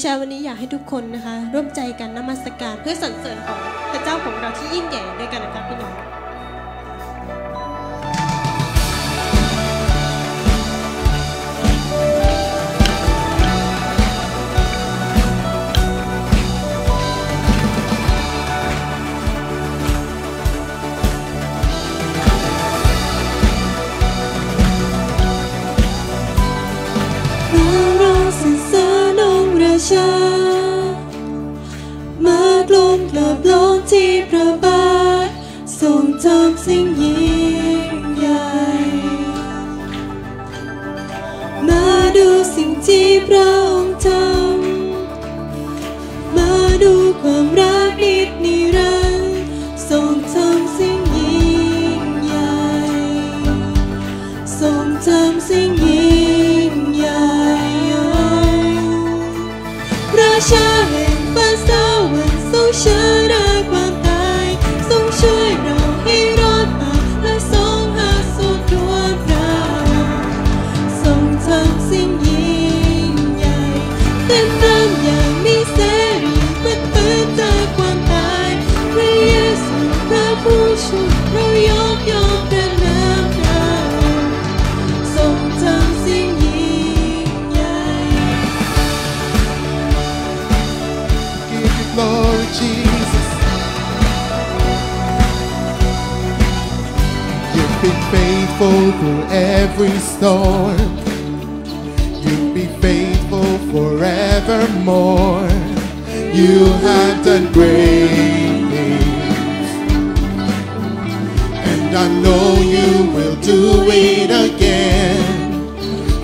เช้าวันนี้อยากให้ทุกคนนะคะ ร่วมใจกันนมัสการเพื่อสรรเสริญของพระเจ้าของเราที่ยิ่งใหญ่ด้วยกันนะคะพี่น้อง สิ่งยิ่งใหญ่ มาดูสิ่งที่พระ through every storm. You'll be faithful forevermore. You have done great things. And I know you will do it again.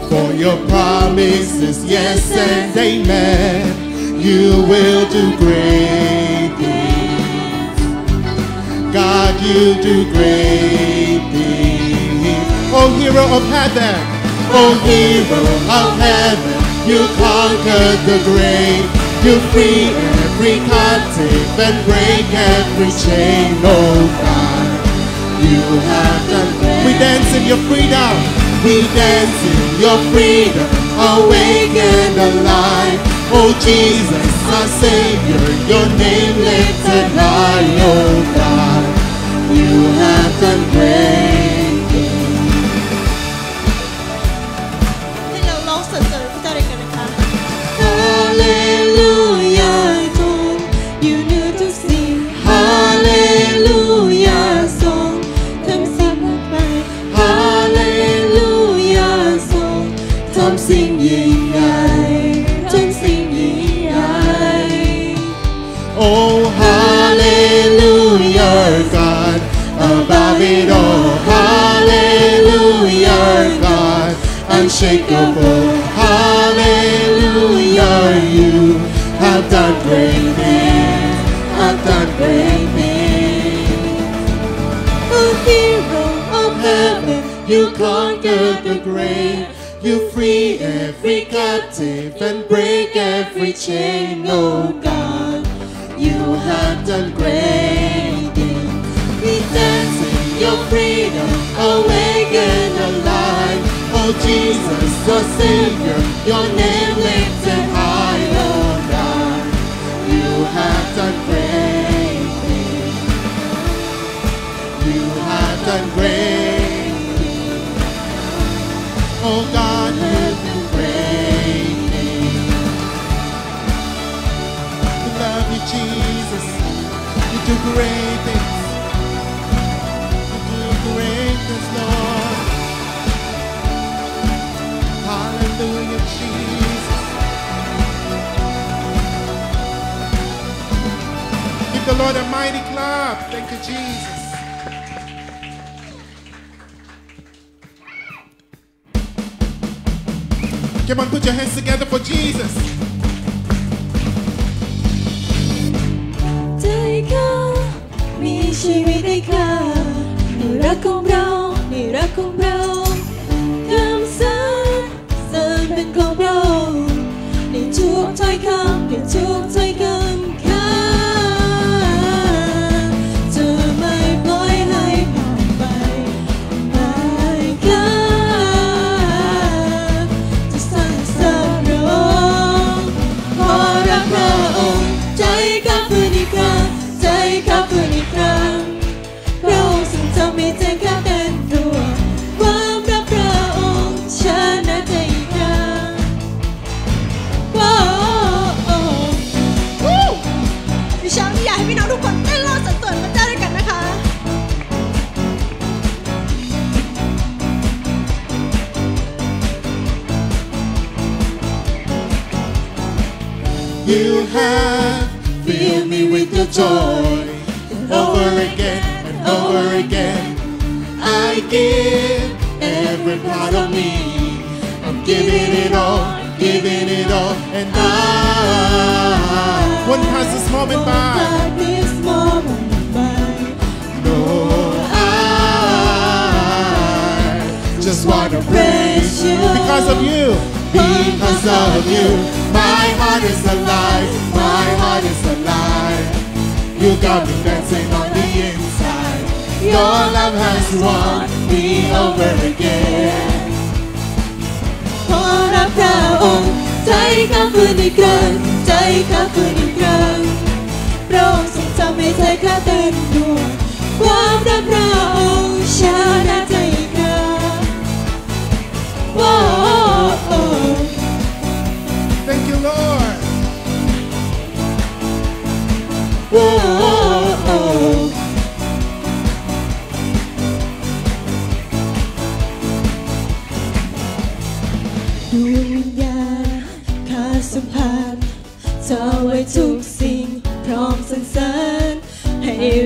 For your promises, yes and amen. You will do great things. God, you do great hero of heaven. Oh, hero of heaven. You conquered the grave. You free every captive and break every chain. Oh, God. You have done great. We dance in your freedom. We dance in your freedom. Awake and alive. Oh Jesus, our Savior, your name lifted high. Oh God, you have done great You free every captive and break every chain. Oh God, you have done great things. We dance in your freedom, awake and alive. Oh Jesus, our Savior, your name lifted high. Oh God, you have done great things. You have done great things. Oh God, do great things. You do great things, Lord. Hallelujah, Jesus. Give the Lord a mighty clap. Thank you, Jesus. Come on, put your hands together for Jesus. ชีวิตให้ข้าในรักของเราในรักของเราคำสรรเสริญเป็นของเราในทุกถ้อยคำในทุกถ้อยคำ with your joy. And over again and over again, I give every part of me. I'm giving it all, giving it all, and I won't pass this moment by. This moment by. No, I just want to praise you because of you. Because of you, my heart is alive. My heart is alive. You got me dancing on the inside. Your love has won me over again. ขอรับพระองค์ใจข้าฟื้นอีกครั้งใจข้าฟื้นอีกครั้งพระองค์ทรงจำให้ใจข้าเต้นรัวความรักพระองค์ชนะ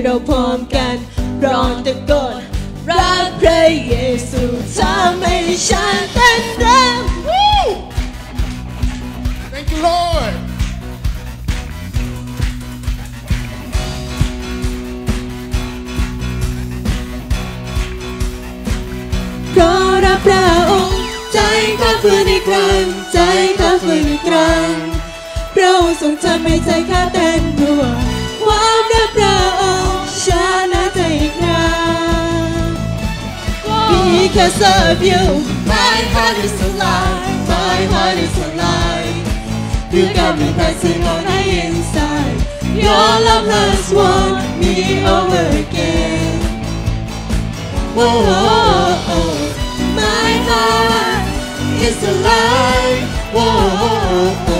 เราพร้อมกันร้องตะโกนรักพระเยซูทำให้ฉันเต้นรำ Thank you, Lord. เพราะรักพระองค์ใจข้าฝืนอีกครั้งใจข้าฝืนอีกครั้งพระองค์ทรงทำให้ใจข้าเต้นรัว because of you. My heart is alive, my heart is alive. You got me dancing on the inside. Your love has won me over again. Whoa, oh, oh, my heart is alive. Whoa. Oh,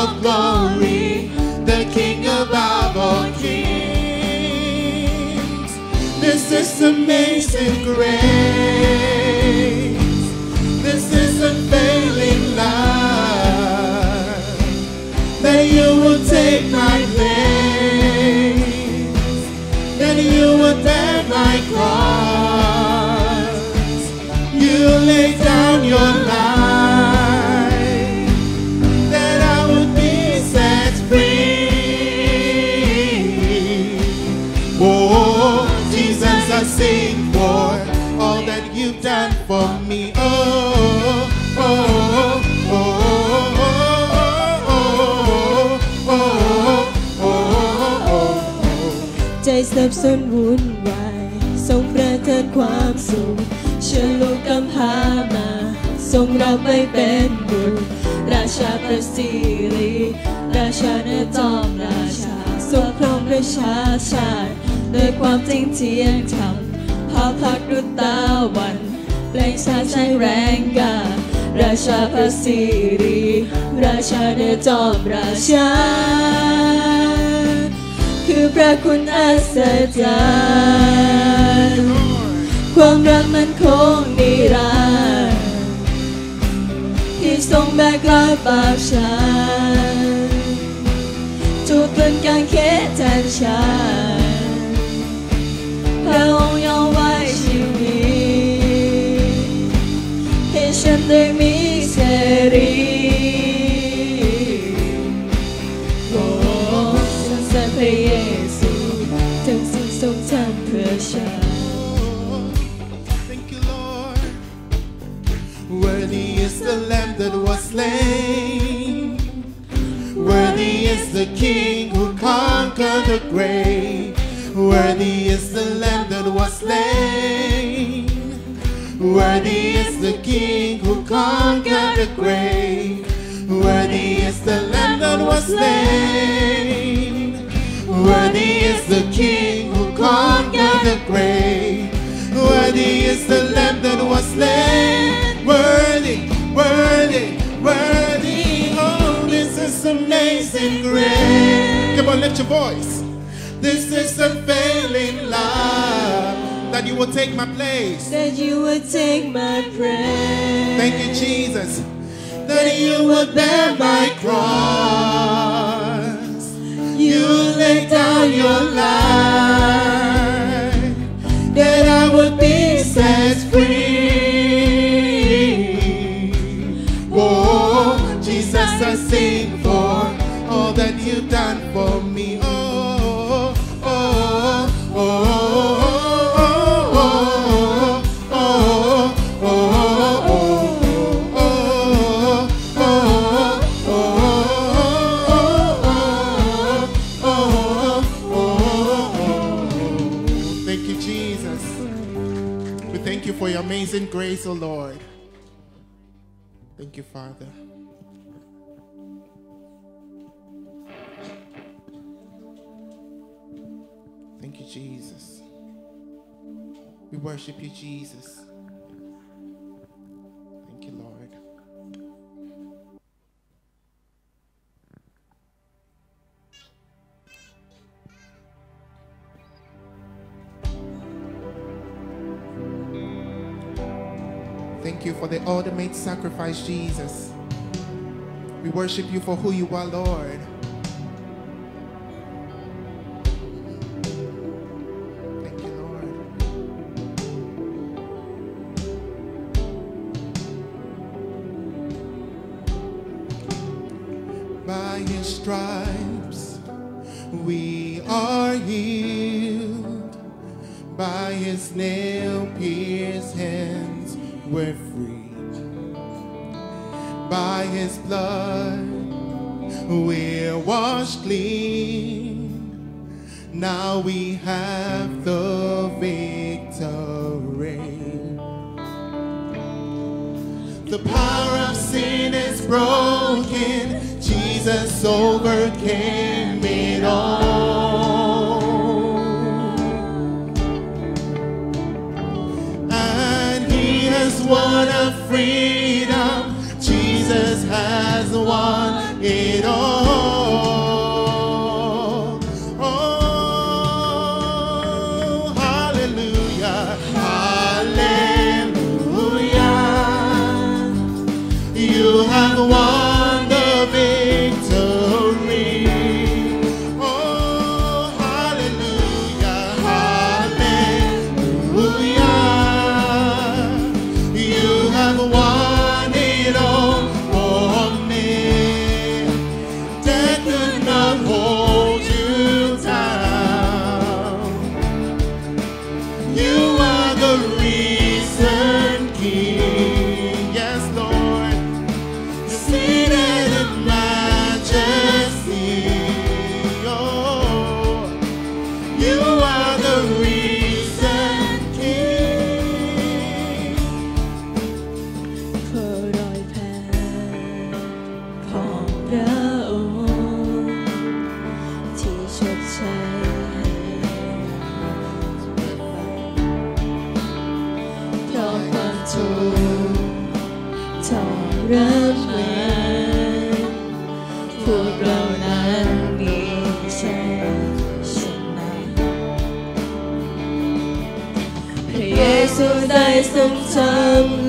of glory, the King above all kings. This is amazing grace. This is unfailing love. That you will take my place. That you will bear my cross. You lay want me oh ใจสับสนวุ่นวายทรงประทานความสุขเชิลูกกำพามาทรงเราไปเป็นบุตรราชาประสิริราชาเนื้อจอมราชาทรงครองประชาชาติด้วยความจริงเที่ยงธรรมพาพักดุตาวัน แปลงชาติใช้แรงการาชาประสิริราชาเนื้อจอมราชา คือพระคุณอัศจรรย์ความรักมันคงนิรันดร์ที่ทรงแบกรับบาปฉันถูกเป็นการเคแทนฉันพระองค์ the Lamb that was slain. Worthy is the King who conquered the grave. Worthy is the Lamb that was slain. Worthy is the King who conquered the grave. Worthy is the Lamb that was slain. Worthy is the King who conquered the grave. Worthy is the Lamb that was slain. Worthy, worthy, worthy. Oh, this is amazing grace. Come on, lift your voice. This is unfailing love that you will take my place. that you would take my prayer. Thank you, Jesus, that you would bear my cross. Grace, O Lord. Thank you, Father. Thank you, Jesus. We worship you, Jesus. The ultimate sacrifice, Jesus. We worship you for who you are, Lord. Thank you, Lord. By his stripes we are healed. By his nail pierced hands his blood we're washed clean. Now we have the victory. The power of sin is broken. Jesus overcame it all. And he has won a freedom. Jesus has won it all. there's some time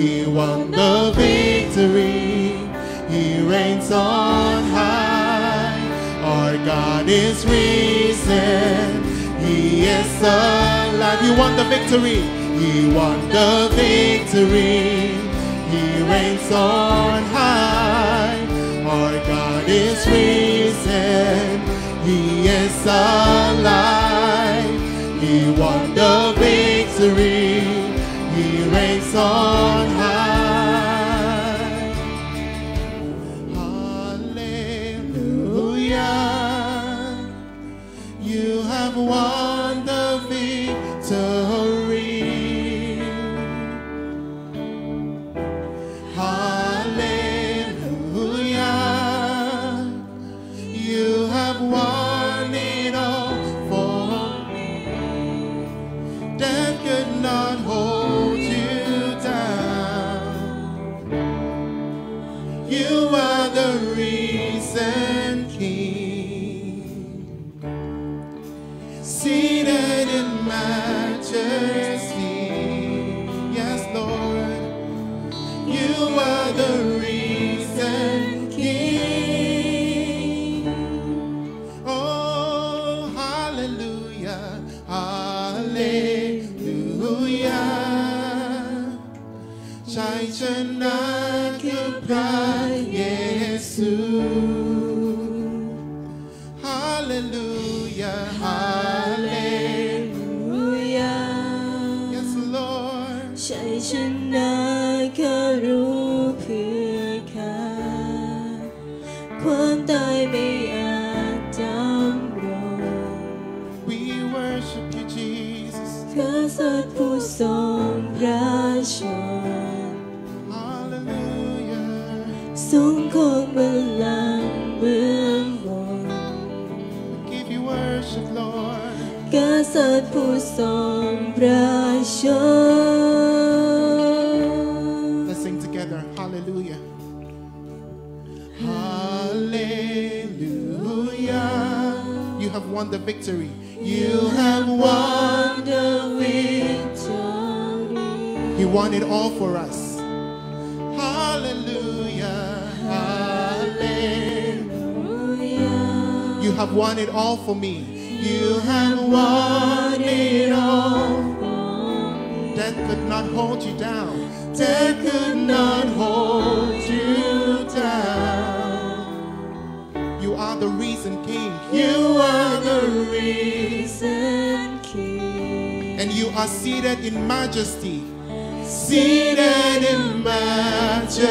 He won the victory. He reigns on high. Our God is risen. He is alive. He won the victory. He won the victory. He reigns on high. Our God is risen. He is alive. He won the victory. He reigns on high. Kung walang give you worship, Lord. Kasa't pusong. Let's sing together. Hallelujah. Hallelujah. You have won the victory. You have won the victory. He won it all for us. have won it all for me. You have won it all. Death could not hold you down. Death could not hold you down. You are the reason, King. You are the reason, King. And you are seated in majesty. Seated in majesty.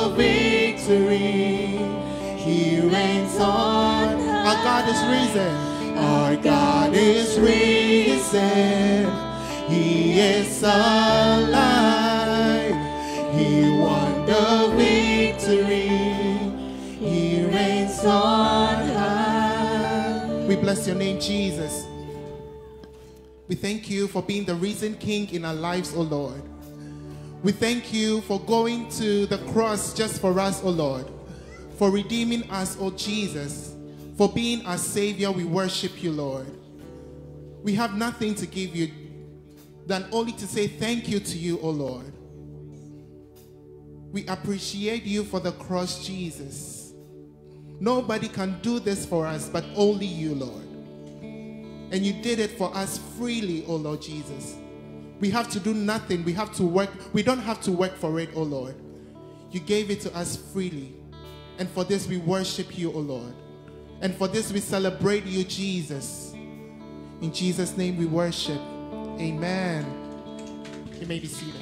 victory. He reigns on. high. Our God is risen. Our God is risen. He is alive. He won the victory. He reigns on high. We bless your name, Jesus. We thank you for being the risen King in our lives, O Lord. We thank you for going to the cross just for us, O Lord, for redeeming us, O Jesus, for being our Savior. We worship you, Lord. We have nothing to give you than only to say thank you to you, O Lord. We appreciate you for the cross, Jesus. Nobody can do this for us but only you, Lord. And you did it for us freely, O Lord Jesus. We have to do nothing. We have to work. We don't have to work for it, O Lord. You gave it to us freely. And for this we worship you, O Lord. And for this we celebrate you, Jesus. In Jesus' name we worship. Amen. You may be seated.